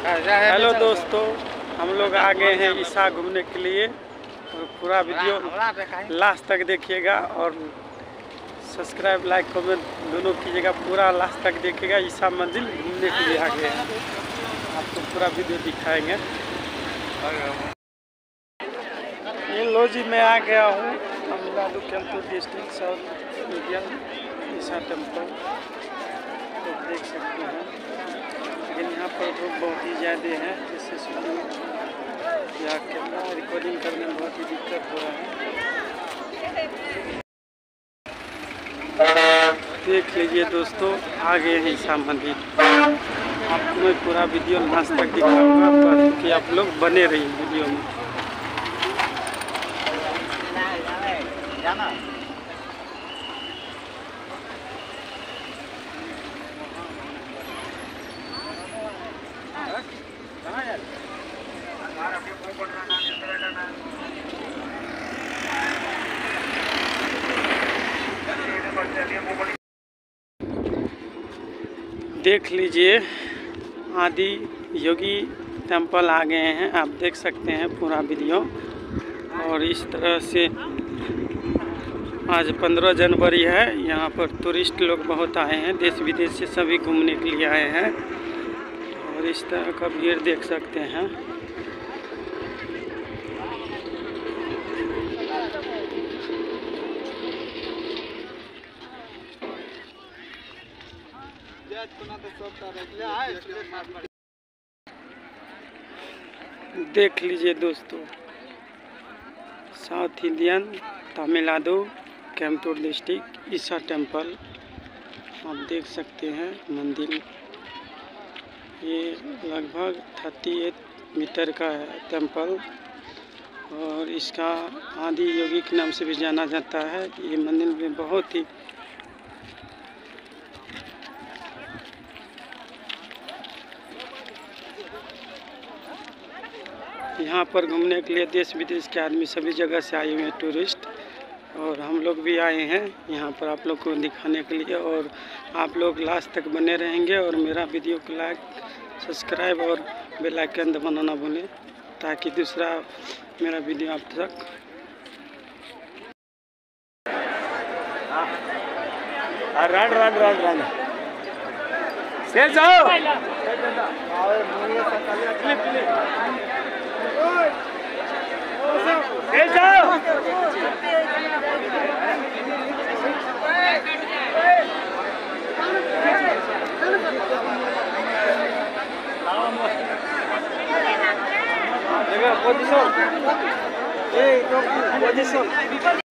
Hello दोस्तों हम लोग आ गए हैं ईसा घूमने के लिए। और पूरा वीडियो लास्ट तक देखिएगा और सब्सक्राइब लाइक कमेंट दोनों कीजिएगा। पूरा लास्ट तक देखिएगा ईसा मंजिल घूमने के लिए आ गए हैं। आपको पूरा वीडियो दिखाएँगे। ये लो जी मैं आ गया हूँ। Tamil Nadu कैंपू district south India Isha temple. आप देख सकते हैं। लेकिन यहाँ पर धूप बहुत ही ज़्यादा है, जिससे शूटिंग या करना रिकॉर्डिंग करने में बहुत ही दिक्कत हो रहा है। देख लीजिए दोस्तों आ गए हैं ईसा मंदिर आपको मैं पूरा वीडियो लास्ट तक दिखाऊँगा पर कि आप लोग बने रहिए वीडियो में। देख लीजिए, आदि योगी टेंपल आ गए हैं। आप देख सकते हैं पूरा वीडियो और इस तरह से आज 15 जनवरी है। यहाँ पर टूरिस्ट लोग बहुत आए हैं। देश विदेश से सभी घूमने के लिए आए हैं। और इस तरह का भीर देख सकते हैं। देख लीजिए दोस्तों, south Indian Tamil Nadu Coimbatore district, Isha temple, आप देख सकते हैं मंदिर। ये लगभग थर्टी एट मीटर का है टेंपल और इसका आदि योगी के नाम से भी जाना जाता है ये मंदिर में बहुत ही यहाँ पर घूमने के लिए देश विदेश के आदमी सभी जगह से आए हुए हैं टूरिस्ट और हम लोग भी आए हैं यहाँ पर आप लोग को दिखाने के लिए और आप लोग लास्ट तक बने रहेंगे और मेरा वीडियो को लाइक सब्सक्राइब और बेल आइकन दबाना ना भूलें ताकि दूसरा मेरा वीडियो आप तक हाँ, रन रन रन रन। से जाओ। Audition. ei audition.